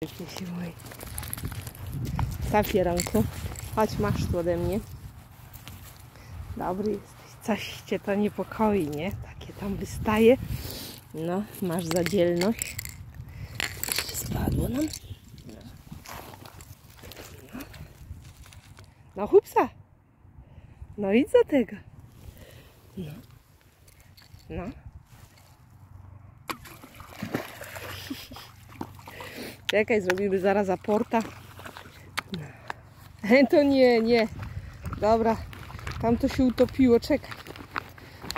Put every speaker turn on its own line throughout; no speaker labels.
Piesi mój. Rąku. Chodź, masz tu ode mnie. Dobry jesteś. Coś cię to niepokoi, nie? Takie tam wystaje. No, masz zadzielność. Jeszcze spadło nam. No. No. no chupsa. No idź tego. No. No. Czekaj, zrobimy zaraz aporta. No. To nie, nie. Dobra, tam to się utopiło. Czekaj.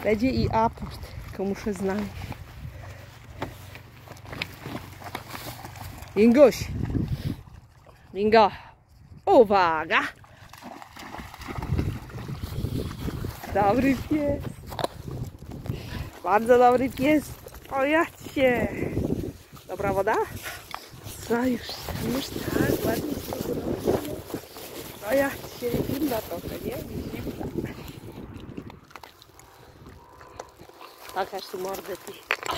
Będzie i aport. Tylko muszę znaleźć. Inguś. Bingo. Uwaga. Dobry pies. Bardzo dobry pies. O jacie. Dobra woda? No już, już tak, ładnie się. No ja się zimna trochę, nie? Zimna. Pokaż tu mordę ty. O,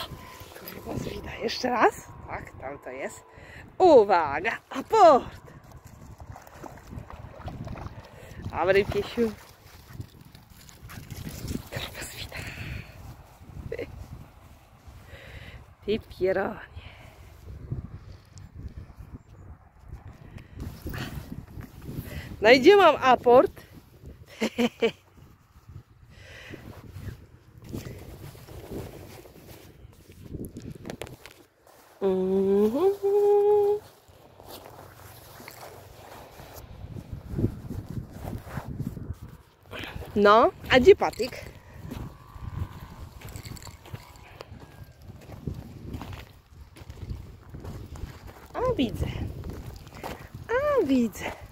kurwa zwida. Jeszcze raz? Tak, tam to jest. Uwaga, aport! Dobry piesiu. Kurwa zwida. Ty pieronie. No mam aport? No, a gdzie patyk? A widzę. A widzę.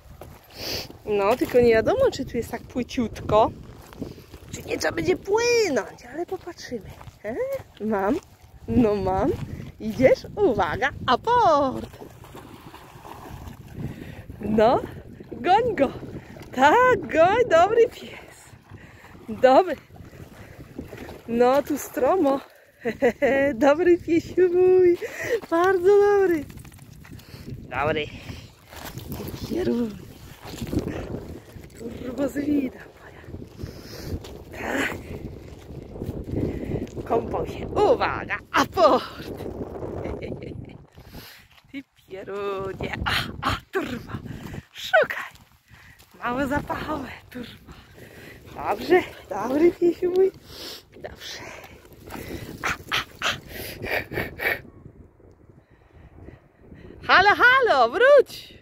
No, tylko nie wiadomo, czy tu jest tak płyciutko, czy nie trzeba będzie płynąć, ale popatrzymy. E? Mam, no mam. Idziesz? Uwaga, aport! No, goń go. Tak, goń, dobry pies. Dobry. No, tu stromo. dobry piesiu mój. Bardzo dobry. Dobry. Kierunek. Kurwa zwida moja. Tak. Kąpał się. Uwaga, aport. Ty pierunie. A, a, turwa. Szukaj. Małe zapachowe, turwa. Dobrze, dobry piesiu mój. Dobrze. A, a, a. Halo, halo, wróć.